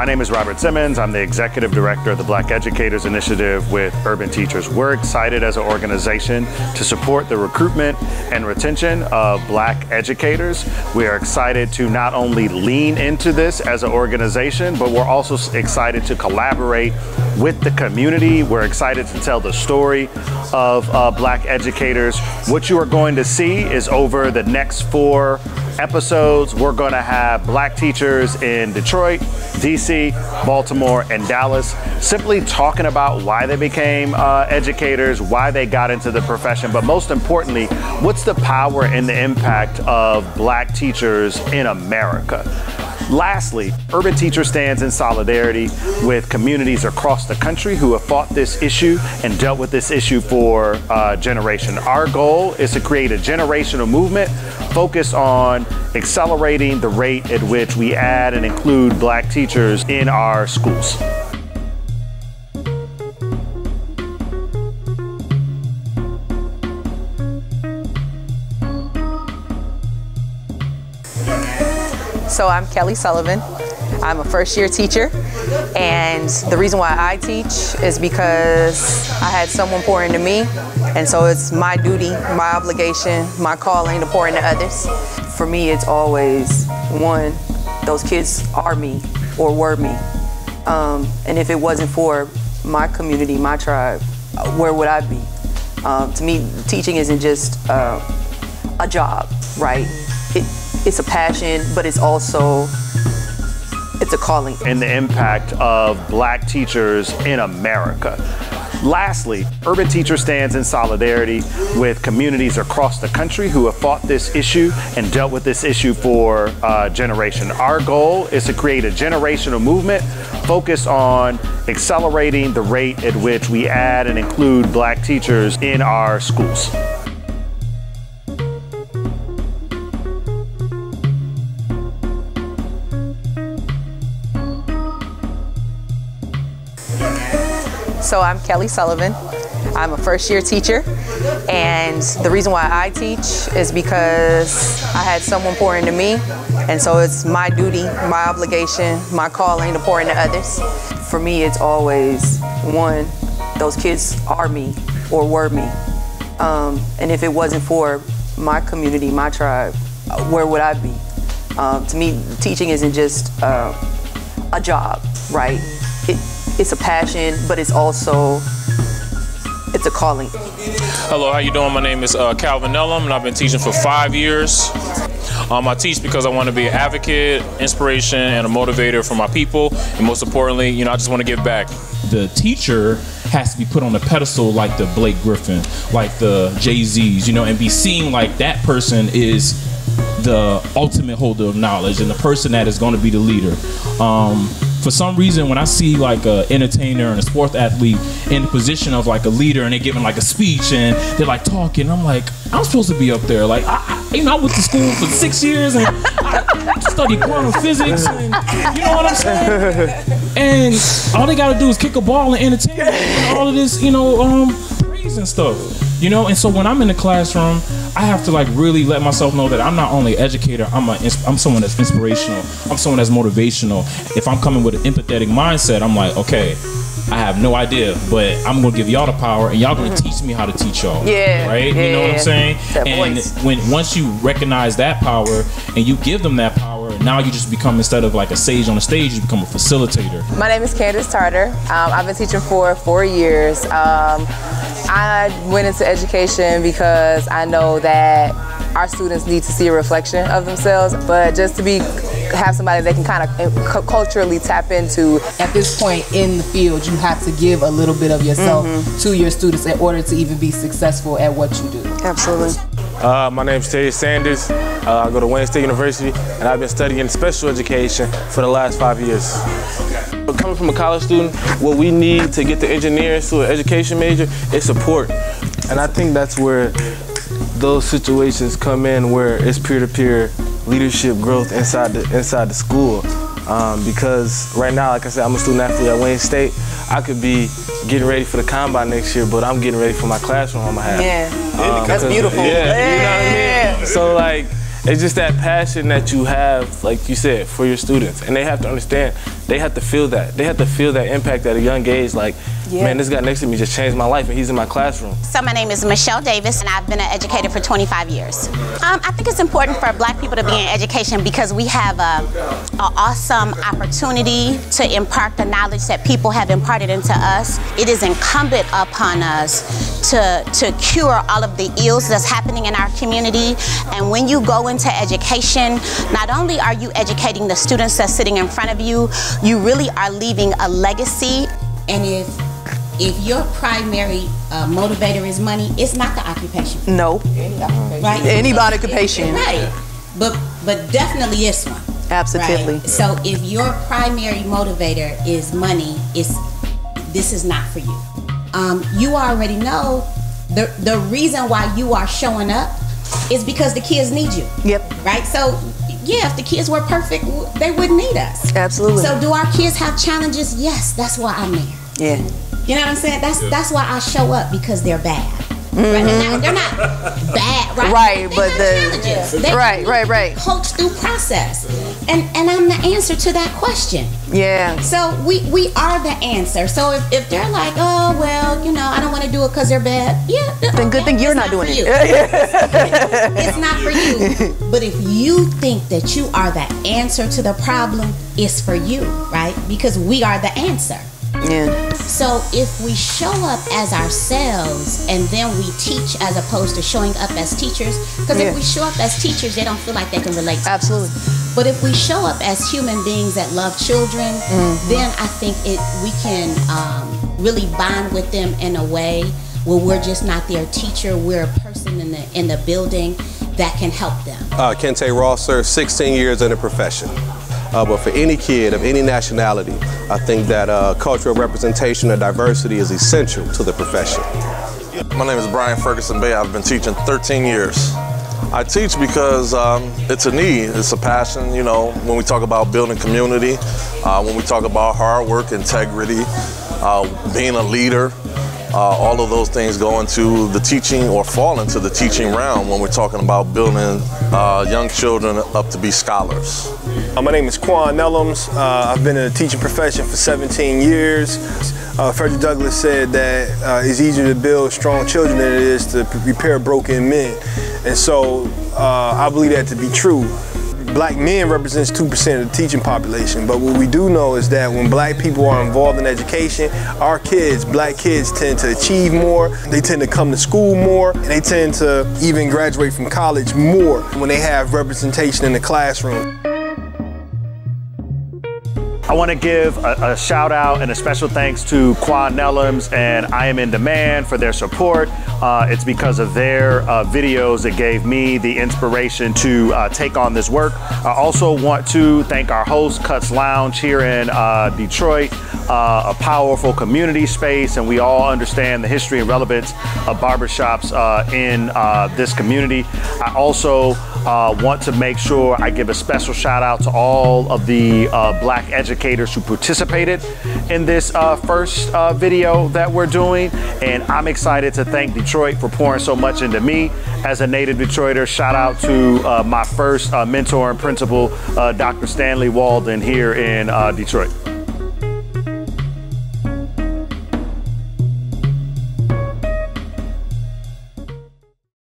My name is Robert Simmons. I'm the Executive Director of the Black Educators Initiative with Urban Teachers. We're excited as an organization to support the recruitment and retention of black educators. We are excited to not only lean into this as an organization, but we're also excited to collaborate with the community. We're excited to tell the story of uh, black educators. What you are going to see is over the next four episodes, we're going to have black teachers in Detroit, DC, Baltimore, and Dallas simply talking about why they became uh, educators, why they got into the profession, but most importantly, what's the power and the impact of black teachers in America. Lastly, Urban Teacher stands in solidarity with communities across the country who have fought this issue and dealt with this issue for a uh, generation. Our goal is to create a generational movement focused on accelerating the rate at which we add and include black teachers in our schools. So I'm Kelly Sullivan. I'm a first year teacher and the reason why I teach is because I had someone pour into me and so it's my duty, my obligation, my calling to pour into others. For me it's always one, those kids are me or were me. Um, and if it wasn't for my community, my tribe, where would I be? Um, to me, teaching isn't just uh, a job, right? It, it's a passion, but it's also it's a calling. And the impact of black teachers in America. Lastly, Urban Teacher stands in solidarity with communities across the country who have fought this issue and dealt with this issue for a uh, generation. Our goal is to create a generational movement focused on accelerating the rate at which we add and include black teachers in our schools. So I'm Kelly Sullivan. I'm a first year teacher and the reason why I teach is because I had someone pour into me and so it's my duty, my obligation, my calling to pour into others. For me it's always one, those kids are me or were me. Um, and if it wasn't for my community, my tribe, where would I be? Um, to me, teaching isn't just uh, a job, right? It, it's a passion, but it's also it's a calling. Hello, how you doing? My name is uh, Calvin Nellum, and I've been teaching for five years. Um, I teach because I want to be an advocate, inspiration, and a motivator for my people, and most importantly, you know, I just want to give back. The teacher has to be put on a pedestal like the Blake Griffin, like the Jay Z's, you know, and be seen like that person is the ultimate holder of knowledge and the person that is going to be the leader. Um, for some reason when I see like a entertainer and a sports athlete in the position of like a leader and they're giving like a speech and they're like talking, I'm like, I'm supposed to be up there. Like, I, you know, I went to school for six years and I studied quantum physics and you know what I'm saying? And all they gotta do is kick a ball and entertain and all of this, you know, um, and stuff you know and so when i'm in the classroom i have to like really let myself know that i'm not only an educator i'm a i'm someone that's inspirational i'm someone that's motivational if i'm coming with an empathetic mindset i'm like okay I have no idea, but I'm gonna give y'all the power, and y'all gonna mm-hmm. teach me how to teach y'all. Yeah, right. Yeah, you know what I'm saying? And voice. when once you recognize that power and you give them that power, now you just become instead of like a sage on the stage, you become a facilitator. My name is Candace Tarter. Um, I've been teaching for four years. Um, I went into education because I know that our students need to see a reflection of themselves, but just to be have somebody they can kind of culturally tap into. At this point in the field, you have to give a little bit of yourself mm -hmm. to your students in order to even be successful at what you do. Absolutely. Uh, my name is Terry Sanders. Uh, I go to Wayne State University, and I've been studying special education for the last five years. But coming from a college student, what we need to get the engineers to an education major is support. And I think that's where those situations come in where it's peer-to-peer -peer leadership growth inside the inside the school. Um, because right now, like I said, I'm a student athlete at Wayne State. I could be getting ready for the combine next year, but I'm getting ready for my classroom I'm gonna have. Yeah, um, that's beautiful. Yeah, yeah, you know what I mean. So like, it's just that passion that you have, like you said, for your students. And they have to understand, they have to feel that. They have to feel that impact at a young age. Like, Yeah. man, this guy next to me just changed my life and he's in my classroom. So my name is Michelle Davis, and I've been an educator for 25 years. Um, I think it's important for Black people to be in education because we have a, a awesome opportunity to impart the knowledge that people have imparted into us. It is incumbent upon us to to cure all of the ills that's happening in our community. And when you go into education, not only are you educating the students that's sitting in front of you, you really are leaving a legacy. And if if your primary uh, motivator is money, it's not the occupation, No. right? Any So- occupation. right? But but definitely this one. Absolutely. Right? So if your primary motivator is money, it's this is not for you. Um, you already know the the reason why you are showing up is because the kids need you. Yep. Right. So yeah, if the kids were perfect, they wouldn't need us. Absolutely. So do our kids have challenges? Yes, that's why I'm there. Yeah. You know what I'm saying? That's that's why I show up because they're bad. Right? They're, not, they're not bad, right? Mm-hmm. Right, They but have the- challenges. They right, need right, to be right. Coached through process, and and I'm the answer to that question. Yeah. So we we are the answer. So if, if they're like, oh well, you know, I don't want to do it because they're bad. Yeah, Then good okay, thing you're it's not doing for it. you. it's not for you. But if you think that you are the answer to the problem, it's for you, right? Because we are the answer. Yeah. So if we show up as ourselves and then we teach as opposed to showing up as teachers, because Yeah. if we show up as teachers, they don't feel like they can relate. To us. Absolutely. But if we show up as human beings that love children, Mm-hmm. then I think it we can um, really bond with them in a way where we're just not their teacher. We're a person in the in the building that can help them. Uh, Kente Rosser, 16 years in the profession. Uh, but for any kid of any nationality, I think that uh, cultural representation and diversity is essential to the profession. My name is Brian Ferguson Bey. I've been teaching 13 years. I teach because um, it's a need, it's a passion. You know, when we talk about building community, uh, when we talk about hard work, integrity, uh, being a leader, uh, all of those things go into the teaching or fall into the teaching realm when we're talking about building uh, young children up to be scholars. Uh, my name is Quan Neloms. Uh, I've been in the teaching profession for 17 years. Uh, Frederick Douglass said that uh, it's easier to build strong children than it is to repair broken men. And so uh, I believe that to be true. Black men represents 2% of the teaching population, but what we do know is that when black people are involved in education, our kids, black kids tend to achieve more, they tend to come to school more, and they tend to even graduate from college more when they have representation in the classroom. I want to give a, a shout out and a special thanks to Quan Neloms and I Am in Demand for their support. Uh, it's because of their uh, videos that gave me the inspiration to uh, take on this work. I also want to thank our host, Cuts Lounge, here in uh, Detroit, uh, a powerful community space, and we all understand the history and relevance of barbershops uh, in this community. I also want to make sure I give a special shout out to all of the black educators who participated in this uh, first uh, video that we're doing. And I'm excited to thank Detroit for pouring so much into me as a native Detroiter. Shout out to uh, my first uh, mentor and principal, uh, Dr. Stanley Walden here in uh, Detroit.